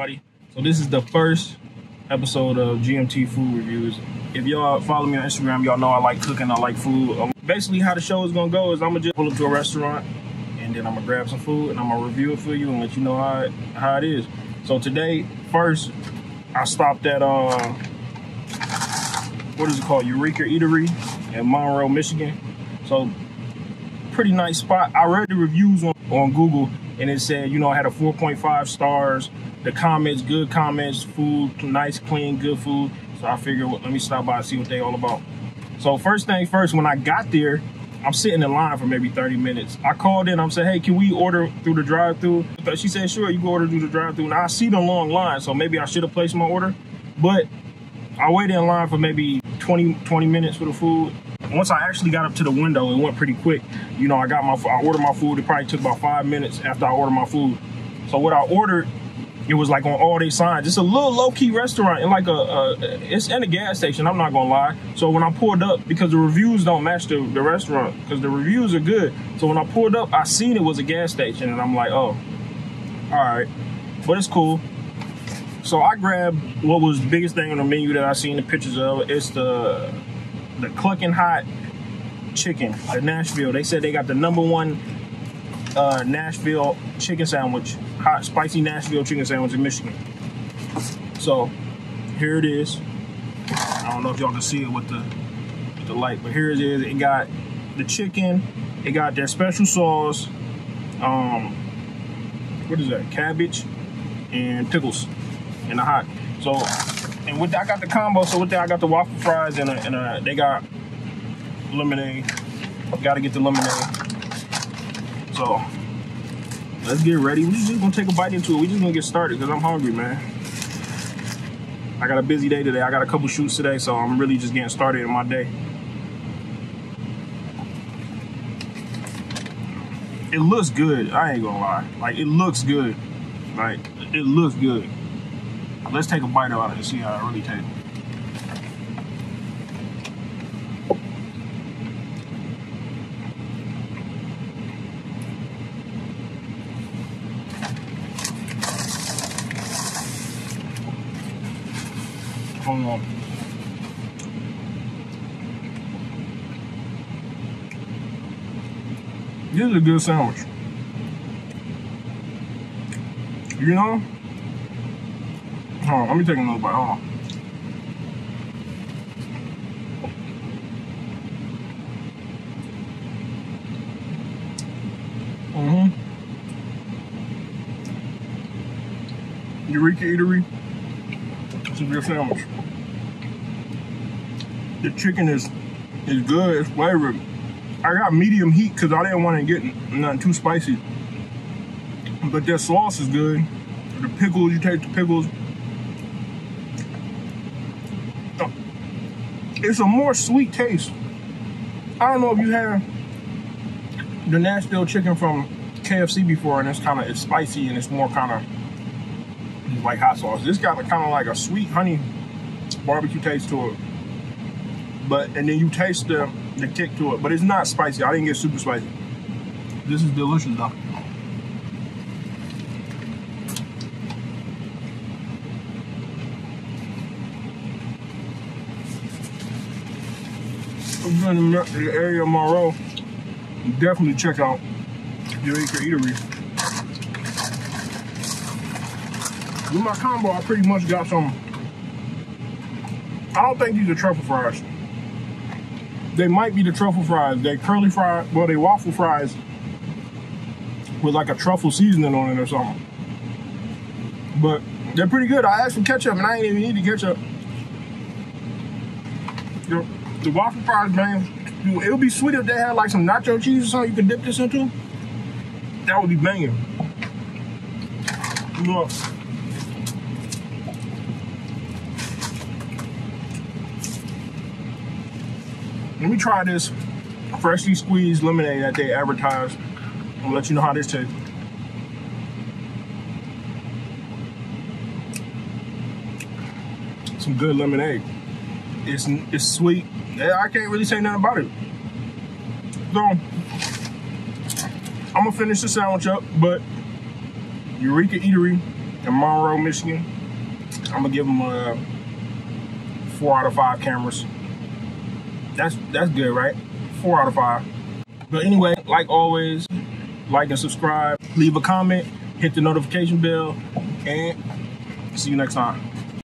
everybody. So this is the first episode of GMT Food Reviews. If y'all follow me on Instagram, y'all know I like cooking, I like food. Um, basically, how the show is gonna go is I'm gonna just pull up to a restaurant and then I'm gonna grab some food and I'm gonna review it for you and let you know how it, how it is. So today, first, I stopped at uh, what is it called? Eureka Eatery in Monroe, Michigan. So pretty nice spot. I read the reviews on, on Google and it said, you know, I had a 4.5 stars. The comments, good comments, food, nice, clean, good food. So I figured, well, let me stop by and see what they all about. So first thing first, when I got there, I'm sitting in line for maybe 30 minutes. I called in, I'm saying, hey, can we order through the drive-through? She said, sure, you can order through the drive-through. And I see the long line, so maybe I should have placed my order. But I waited in line for maybe 20, 20 minutes for the food. Once I actually got up to the window, it went pretty quick. You know, I got my, I ordered my food. It probably took about five minutes after I ordered my food. So what I ordered it was like on all these signs. It's a little low key restaurant and like a, a, it's in a gas station. I'm not gonna lie. So when I pulled up, because the reviews don't match the, the restaurant, because the reviews are good. So when I pulled up, I seen it was a gas station, and I'm like, oh, all right, but it's cool. So I grabbed what was the biggest thing on the menu that I seen the pictures of. It's the the clucking hot chicken, the Nashville. They said they got the number one uh, Nashville chicken sandwich, hot spicy Nashville chicken sandwich in Michigan. So here it is. I don't know if y'all can see it with the with the light, but here it is. It got the chicken. It got their special sauce. Um, what is that? Cabbage and pickles in the hot. So, and with I got the combo. So with that, I got the waffle fries and a, and a they got lemonade. Got to get the lemonade. So let's get ready. We just gonna take a bite into it. We just gonna get started because I'm hungry, man. I got a busy day today. I got a couple shoots today, so I'm really just getting started in my day. It looks good. I ain't gonna lie. Like it looks good. Like it looks good. Let's take a bite out of it and see how it really tastes. Hold on. This is a good sandwich. You know? Hold on, let me take another bite. Hold on. Mm-hmm. Eureka Eatery. It's a good sandwich. The chicken is is good. It's flavored. I got medium heat because I didn't want to get nothing too spicy. But their sauce is good. The pickles, you take the pickles. It's a more sweet taste. I don't know if you had the Nashville chicken from KFC before, and it's kind of it's spicy and it's more kind of like hot sauce. This got kind of like a sweet honey barbecue taste to it. But and then you taste the the kick to it, but it's not spicy. I didn't get super spicy. This is delicious though. If you're in the area of Monroe, definitely check out Eureka Eatery. With my combo, I pretty much got some. I don't think these are truffle fries. They might be the truffle fries. They curly fries, well, they waffle fries with like a truffle seasoning on it or something. But they're pretty good. I asked for ketchup and I ain't even need the ketchup. The, the waffle fries, man, it would be sweet if they had like some nacho cheese or something you could dip this into. That would be banging. Look. Let me try this freshly squeezed lemonade that they advertised. I'll let you know how this tastes. Some good lemonade. It's it's sweet. I can't really say nothing about it. So I'm gonna finish the sandwich up, but Eureka Eatery, in Monroe, Michigan. I'm gonna give them a uh, four out of five cameras. That's that's good, right? Four out of five. But anyway, like always, like and subscribe, leave a comment, hit the notification bell, and see you next time.